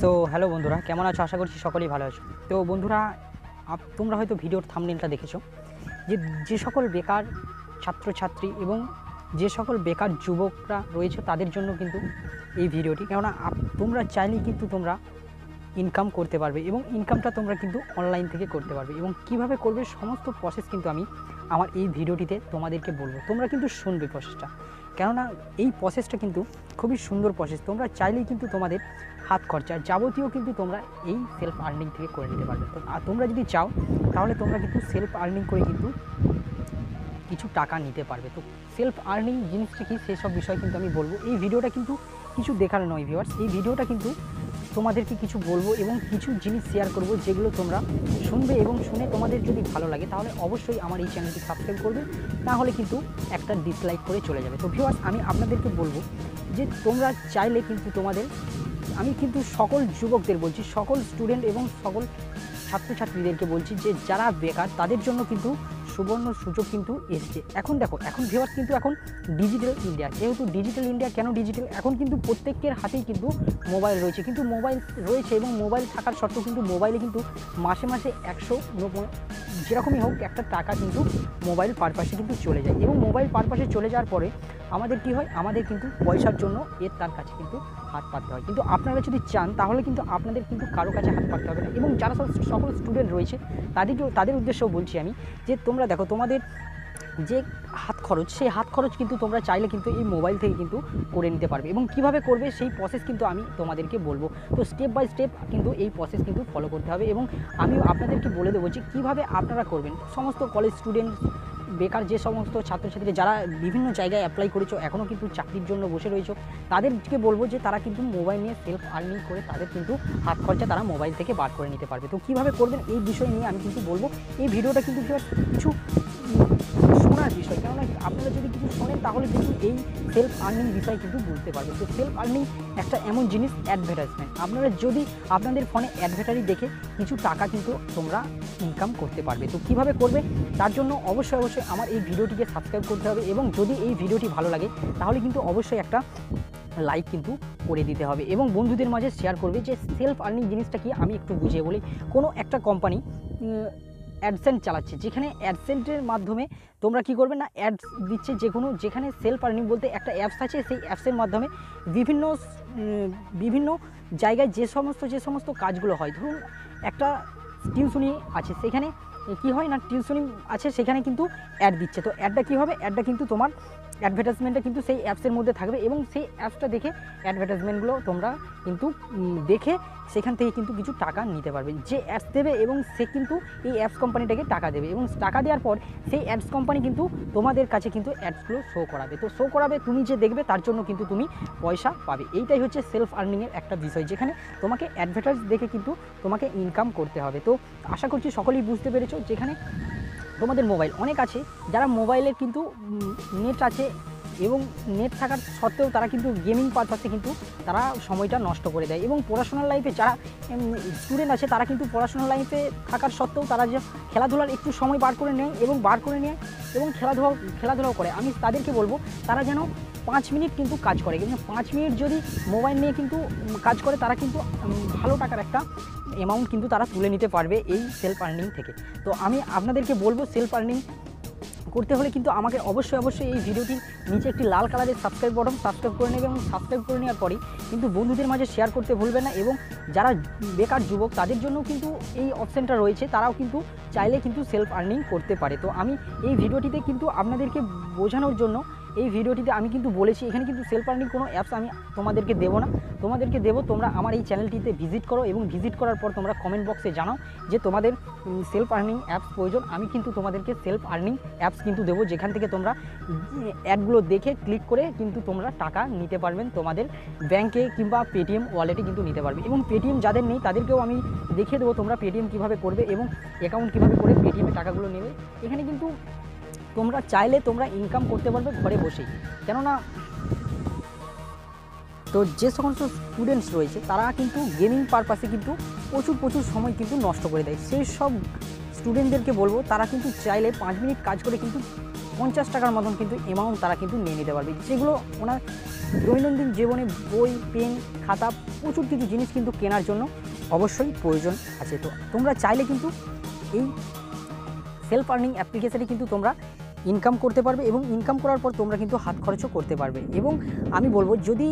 So hello বন্ধুরা, কেমন আছো? আশা করছি সকলেই ভালো আছো। তো বন্ধুরা তোমরা হয়তো ভিডিওর থামনেলটা দেখেছ যে যে সকল বেকার ছাত্রছাত্রী এবং যে সকল বেকার যুবকরা রয়েছে তাদের জন্য কিন্তু এই ভিডিওটি। কেননা তোমরা চাইলেই কিন্তু তোমরা ইনকাম করতে পারবে এবং ইনকামটা তোমরা কিন্তু অনলাইন থেকে করতে পারবে এবং কীভাবে করবে সমস্ত প্রসেস কিন্তু আমি আমার এই ভিডিওটিতে তোমাদেরকে বলব, তোমরা কিন্তু শুনবে প্রসেসটা কেননা এই প্রসেসটা কিন্তু খুবই সুন্দর প্রসেস তোমরা চাইলেই কিন্তু তোমাদের হাত খরচা যাবতীয় কিন্তু তোমরা এই সেলফ আর্নিং থেকে করে নিতে পারবে। তো, আর তোমরা যদি চাও, তাহলে তোমরা কিন্তু সেলফ আর্নিং করে কিন্তু কিছু টাকা নিতে পারবে। তো সেলফ আর্নিং জিনিসটা কি, সেসব বিষয় কিন্তু আমি বলব। এই ভিডিওটা কিন্তু কিছু দেখার নয় ভিউয়ার্স এই ভিডিওটা কিন্তু তোমাদেরকে কিছু বলব এবং কিছু জিনিস শেয়ার করব যেগুলো তোমরা শুনবে এবং শুনে তোমাদের যদি ভালো লাগে, তাহলে অবশ্যই আমার এই চ্যানেলটি সাবস্ক্রাইব করবে। তাহলে কিন্তু একটা ডিসলাইক করে চলে যাবে। তো ভিউয়ার্স আমি আপনাদেরকে বলব যে তোমরা চাইলে কিন্তু তোমাদের, আমি কিন্তু সকল যুবকদের বলছি, সকল স্টুডেন্ট এবং সকল ছাত্রছাত্রীদেরকে বলছি যে যারা বেকার, তাদের জন্য কিন্তু সুবর্ণ সুযোগ কিন্তু এসছে। এখন দেখো, এখন ভিউয়ার্স কিন্তু এখন ডিজিটাল ইন্ডিয়া যেহেতু ডিজিটাল ইন্ডিয়া কেন ডিজিটাল এখন কিন্তু প্রত্যেকের হাতেই কিন্তু মোবাইল রয়েছে। কিন্তু মোবাইল রয়েছে এবং মোবাইল থাকার সত্ত্বেও কিন্তু মোবাইলে কিন্তু মাসে মাসে একশো যেরকমই হোক একটা টাকা কিন্তু মোবাইল পারপাসে কিন্তু চলে যায়। এবং মোবাইল পারপাসে চলে যাওয়ার পরে আমাদের কি হয়? আমাদের কিন্তু পয়সার জন্য এর তার কাছে কিন্তু হাত পাততে হয়। কিন্তু আপনারা যদি চান, তাহলে কিন্তু আপনাদের কিন্তু কারও কাছে হাত পাততে হবে না। এবং যারা সব, সকল স্টুডেন্ট রয়েছে তাদেরকেও তাদের উদ্দেশ্যেও বলছি আমি যে, তোমরা দেখো, তোমাদের যে হাত খরচ, সেই হাত খরচ কিন্তু তোমরা চাইলে কিন্তু এই মোবাইল থেকে কিন্তু করে নিতে পারবে। এবং কীভাবে করবে, সেই প্রসেস কিন্তু আমি তোমাদেরকে বলব। তো স্টেপ বাই স্টেপ কিন্তু এই প্রসেস কিন্তু ফলো করতে হবে। এবং আমি আপনাদেরকে বলে দেবো যে, কীভাবে আপনারা করবেন। সমস্ত কলেজ স্টুডেন্ট বেকার যে সমস্ত ছাত্রছাত্রী যারা বিভিন্ন জায়গায় অ্যাপ্লাই করেছ এখনও কিন্তু চাকরির জন্য বসে রয়েছো, তাদেরকে বলব যে তারা কিন্তু মোবাইল নিয়ে সেলফ আর্নিং করে তাদের কিন্তু হাত খরচা তারা মোবাইল থেকে বার করে নিতে পারবে। তো কীভাবে করবেন এই বিষয় নিয়ে আমি কিন্তু বলব, এই ভিডিওটা কিন্তু কিছু বিষয়। কেননা আপনারা যদি কিছু শোনেন, তাহলে কিন্তু এই সেলফ আর্নিং বিষয় কিন্তু বুঝতে পারবেন। তো সেলফ আর্নিং একটা এমন জিনিস অ্যাডভার্টাইজমেন্ট আপনারা যদি আপনাদের ফোনে অ্যাডভার্টারি দেখে, কিছু টাকা কিন্তু তোমরা ইনকাম করতে পারবে। তো কীভাবে করবে? তার জন্য অবশ্যই অবশ্যই আমার এই ভিডিওটিকে সাবস্ক্রাইব করতে হবে এবং যদি এই ভিডিওটি ভালো লাগে, তাহলে কিন্তু অবশ্যই একটা লাইক কিন্তু করে দিতে হবে। এবং বন্ধুদের মাঝে শেয়ার করবে যে সেলফ আর্নিং জিনিসটা কি? আমি একটু বুঝিয়ে বলি। কোনো একটা কোম্পানি অ্যাডসেন্ট চালাচ্ছে, যেখানে অ্যাডসেন্টের মাধ্যমে তোমরা কি করবে না, অ্যাডস দিচ্ছে যে কোনো, যেখানে সেলফ আর্নিং বলতে একটা অ্যাপস আছে, সেই অ্যাপসের মাধ্যমে বিভিন্ন বিভিন্ন জায়গায় যে সমস্ত যে সমস্ত কাজগুলো হয়, ধরুন একটা টিউশনি আছে, সেখানে কি হয় না, টিউশনি আছে, সেখানে কিন্তু অ্যাড দিচ্ছে, তো অ্যাডটা কী হবে? অ্যাডটা কিন্তু তোমার অ্যাডভার্টাইজমেন্টটা কিন্তু সেই অ্যাপসের মধ্যে থাকবে এবং সেই অ্যাপসটা দেখে অ্যাডভার্টাইজমেন্টগুলো তোমরা কিন্তু দেখে সেখান থেকে কিন্তু কিছু টাকা নিতে পারবে। যে অ্যাপস দেবে এবং সে কিন্তু এই অ্যাপস কোম্পানিটাকে টাকা দেবে এবং টাকা দেওয়ার পর সেই অ্যাপস কোম্পানি কিন্তু তোমাদের কাছে কিন্তু অ্যাডসগুলো শো করাবে। তো শো করাবে, তুমি যে দেখবে তার জন্য কিন্তু তুমি পয়সা পাবে। এইটাই হচ্ছে সেলফ আর্নিংয়ের একটা বিষয়, যেখানে তোমাকে অ্যাডভার্টাইজ দেখে কিন্তু তোমাকে ইনকাম করতে হবে। তো আশা করছি সকলেই বুঝতে পেরেছ, যেখানে তোমাদের মোবাইল। অনেক আছে যারা মোবাইলে কিন্তু নেট আছে এবং নেট থাকার সত্ত্বেও তারা কিন্তু গেমিং পারপাসে কিন্তু তারা সময়টা নষ্ট করে দেয়। এবং পড়াশোনার লাইফে যারা স্টুডেন্ট আছে তারা কিন্তু পড়াশোনার লাইফে থাকার সত্ত্বেও তারা যে খেলাধুলার একটু সময় বার করে নেয় এবং বার করে নেয় এবং খেলাধুলা খেলাধুলাও করে। আমি তাদেরকে বলব, তারা যেন পাঁচ মিনিট কিন্তু কাজ করে। কিন্তু পাঁচ মিনিট যদি মোবাইল নিয়ে কিন্তু কাজ করে, তারা কিন্তু ভালো টাকার একটা অ্যামাউন্ট কিন্তু তারা তুলে নিতে পারবে এই সেলফ আর্নিং থেকে। তো আমি আপনাদেরকে বলব সেলফ আর্নিং করতে হলে কিন্তু আমাকে অবশ্যই অবশ্যই এই ভিডিওটির নিচে একটি লাল কালারের সাবস্ক্রাইব বটন সাবস্ক্রাইব করে নেবে এবং সাবস্ক্রাইব করে নেওয়ার পরেই কিন্তু বন্ধুদের মাঝে শেয়ার করতে ভুলবেন না এবং যারা বেকার যুবক, তাদের জন্য কিন্তু এই অপশানটা রয়েছে, তারাও কিন্তু চাইলে কিন্তু সেলফ আর্নিং করতে পারে। তো আমি এই ভিডিওটিতে কিন্তু আপনাদেরকে বোঝানোর জন্য এই ভিডিওটিতে আমি কিন্তু বলেছি, এখানে কিন্তু সেলফ আর্নিং কোনো অ্যাপস আমি তোমাদেরকে দেবো না। তোমাদেরকে দেবো, তোমরা আমার এই চ্যানেলটিতে ভিজিট করো এবং ভিজিট করার পর তোমরা কমেন্ট বক্সে জানাও যে তোমাদের সেলফ আর্নিং অ্যাপস প্রয়োজন। আমি কিন্তু তোমাদেরকে সেলফ আর্নিং অ্যাপস কিন্তু দেবো, যেখান থেকে তোমরা অ্যাডগুলো দেখে ক্লিক করে কিন্তু তোমরা টাকা নিতে পারবেন তোমাদের ব্যাংকে কিংবা পেটিএম ওয়ালেটে কিন্তু নিতে পারবে। এবং পেটিএম যাদের নেই, তাদেরকেও আমি দেখিয়ে দেবো তোমরা পেটিএম কীভাবে করবে এবং অ্যাকাউন্ট কীভাবে করে পেটিএমে টাকাগুলো নেবে। এখানে কিন্তু তোমরা চাইলে তোমরা ইনকাম করতে পারবে ঘরে বসেই। কেননা তো যে সমস্ত স্টুডেন্টস রয়েছে, তারা কিন্তু গেমিং পারপাসে কিন্তু প্রচুর প্রচুর সময় কিন্তু নষ্ট করে দেয়। সেই সব স্টুডেন্টদেরকে বলব, তারা কিন্তু চাইলে পাঁচ মিনিট কাজ করে কিন্তু পঞ্চাশ টাকার মতন কিন্তু অ্যামাউন্ট তারা কিন্তু নিয়ে নিতে পারবে। যেগুলো ওনার দৈনন্দিন জীবনে বই পেন খাতা প্রচুর কিছু জিনিস কিন্তু কেনার জন্য অবশ্যই প্রয়োজন আছে। তো তোমরা চাইলে কিন্তু এই সেলফ আর্নিং অ্যাপ্লিকেশানে কিন্তু তোমরা ইনকাম করতে পারবে এবং ইনকাম করার পর তোমরা কিন্তু হাত খরচও করতে পারবে। এবং আমি বলব, যদি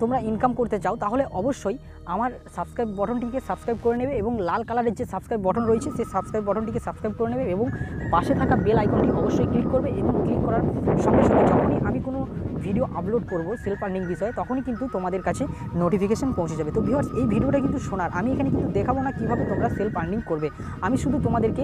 তোমরা ইনকাম করতে চাও, তাহলে অবশ্যই আমার সাবস্ক্রাইব বটনটিকে সাবস্ক্রাইব করে নেবে এবং লাল কালারের যে সাবস্ক্রাইব বটন রয়েছে, সেই সাবস্ক্রাইব বটনটিকে সাবস্ক্রাইব করে নেবে এবং পাশে থাকা বেল আইকনটি অবশ্যই ক্লিক করবে এবং ক্লিক করার সঙ্গে সঙ্গে যখনই আমি কোনো ভিডিও আপলোড করব সেলফ আর্নিং বিষয়ে, তখনই কিন্তু তোমাদের কাছে নোটিফিকেশন পৌঁছে যাবে। তো ভিউয়ার্স এই ভিডিওটা কিন্তু শোনার। আমি এখানে কিন্তু দেখাবো না কীভাবে তোমরা সেলফ আর্নিং করবে। আমি শুধু তোমাদেরকে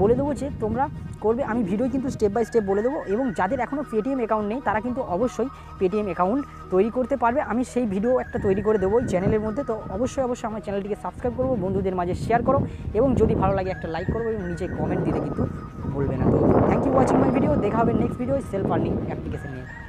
বলে দেবো যে তোমরা করবে। আমি ভিডিও কিন্তু স্টেপ বাই স্টেপ বলে দেবো এবং যাদের এখনও পেটিএম অ্যাকাউন্ট নেই, তারা কিন্তু অবশ্যই পেটিএম অ্যাকাউন্ট তৈরি করতে পারবে। আমি সেই ভিডিও একটা তৈরি করে দেবো চ্যানেলের মধ্যে। তো অবশ্যই অবশ্যই আমার চ্যানেলটিকে সাবস্ক্রাইব করব, বন্ধুদের মাঝে শেয়ার করো এবং যদি ভালো লাগে একটা লাইক করব এবং নিচে কমেন্ট দিতে কিন্তু ভুলবে না। তো thank you watching my video দেখা হবে next video self earning application নিয়ে।